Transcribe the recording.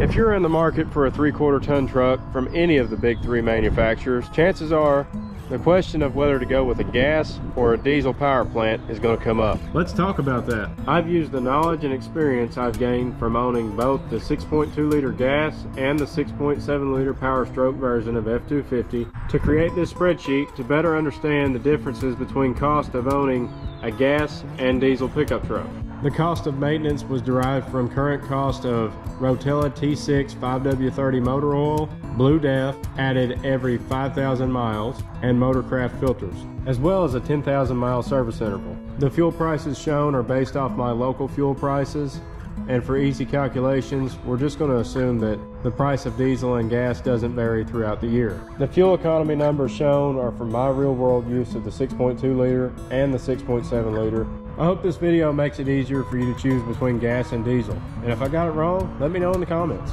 If you're in the market for a three quarter ton truck from any of the big three manufacturers, chances are the question of whether to go with a gas or a diesel power plant is going to come up. Let's talk about that. I've used the knowledge and experience I've gained from owning both the 6.2 liter gas and the 6.7 liter power stroke version of F250 to create this spreadsheet to better understand the differences between cost of owning a gas and diesel pickup truck. The cost of maintenance was derived from current cost of Rotella T6 5W30 motor oil, BlueDEF added every 5,000 miles, and Motorcraft filters, as well as a 10,000 mile service interval. The fuel prices shown are based off my local fuel prices, and for easy calculations, we're just going to assume that the price of diesel and gas doesn't vary throughout the year. The fuel economy numbers shown are from my real world use of the 6.2 liter and the 6.7 liter. I hope this video makes it easier for you to choose between gas and diesel. And if I got it wrong, let me know in the comments.